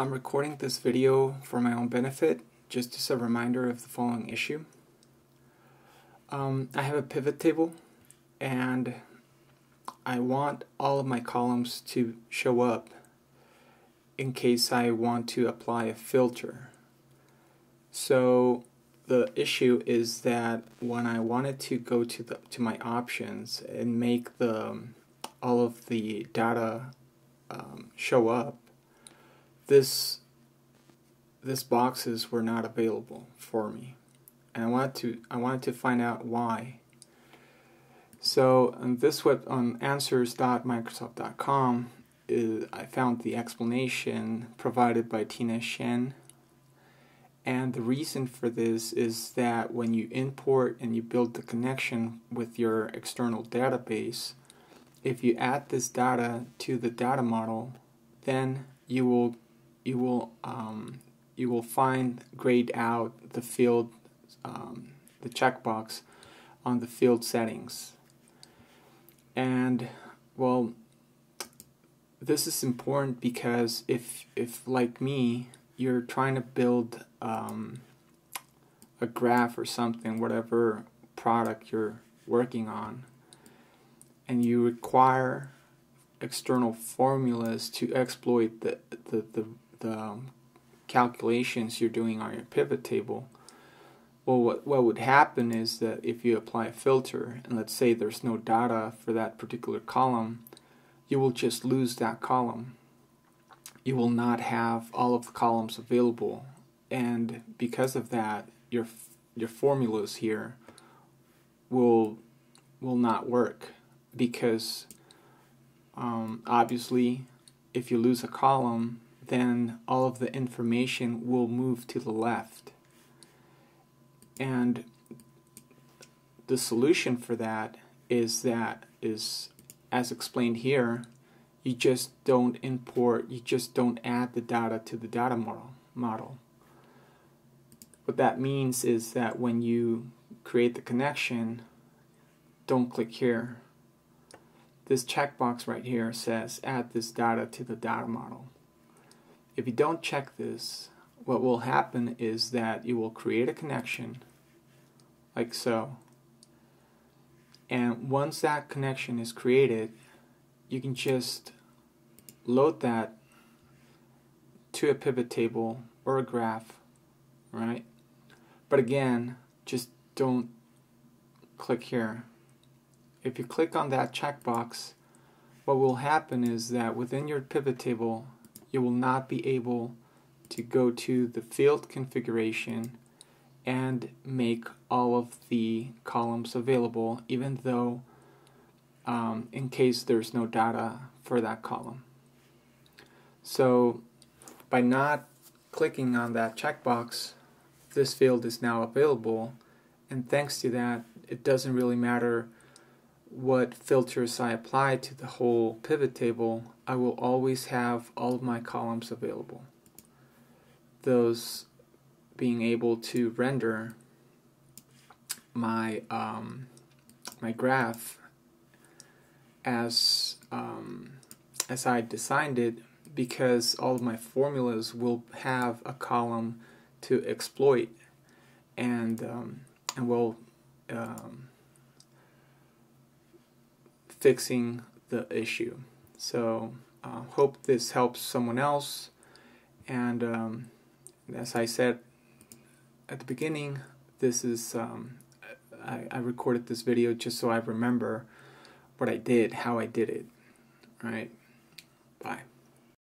I'm recording this video for my own benefit, just as a reminder of the following issue. Um, I have a pivot table and I want all of my columns to show up in case I want to apply a filter. So the issue is that when I wanted to go to the to my options and make the all of the data um, show up, this this boxes were not available for me. And I wanted to I wanted to find out why. So on this web on answers.microsoft.com is, I found the explanation provided by Tina Shen. And the reason for this is that when you import and you build the connection with your external database if you add this data to the data model then you will you will um, you will find grayed out the field um, the checkbox on the field settings. And well this is important because if if like me you're trying to build um, a graph or something whatever product you're working on and you require external formulas to exploit the the, the the um, calculations you're doing on your pivot table, well, what, what would happen is that if you apply a filter, and let's say there's no data for that particular column, you will just lose that column. You will not have all of the columns available, and because of that, your your formulas here will will not work because um, obviously if you lose a column then all of the information will move to the left. And the solution for that is that is as explained here, you just don't import, you just don't add the data to the data model. model. What that means is that when you create the connection, don't click here. This checkbox right here says add this data to the data model if you don't check this, what will happen is that you will create a connection like so. And once that connection is created, you can just load that to a pivot table or a graph, right? But again, just don't click here. If you click on that checkbox, what will happen is that within your pivot table, you will not be able to go to the field configuration and make all of the columns available even though um, in case there's no data for that column. So by not clicking on that checkbox this field is now available and thanks to that it doesn't really matter what filters I apply to the whole pivot table, I will always have all of my columns available. Those being able to render my um, my graph as um, as I designed it because all of my formulas will have a column to exploit and um, and will um, fixing the issue. So uh, hope this helps someone else. And um, as I said at the beginning, this is um, I, I recorded this video just so I remember what I did, how I did it. Right? Bye.